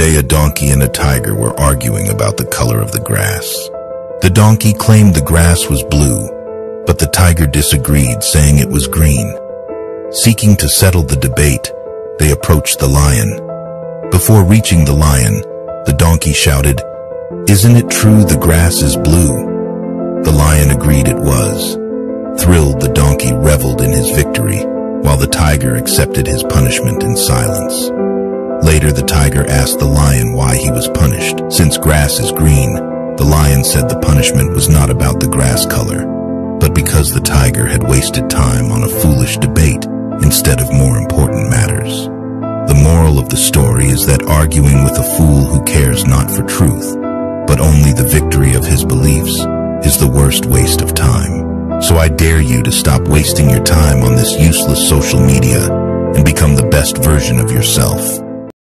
day a donkey and a tiger were arguing about the color of the grass. The donkey claimed the grass was blue, but the tiger disagreed, saying it was green. Seeking to settle the debate, they approached the lion. Before reaching the lion, the donkey shouted, Isn't it true the grass is blue? The lion agreed it was. Thrilled, the donkey reveled in his victory, while the tiger accepted his punishment in silence. Later, the tiger asked the lion why he was punished. Since grass is green, the lion said the punishment was not about the grass color, but because the tiger had wasted time on a foolish debate instead of more important matters. The moral of the story is that arguing with a fool who cares not for truth, but only the victory of his beliefs, is the worst waste of time. So I dare you to stop wasting your time on this useless social media and become the best version of yourself.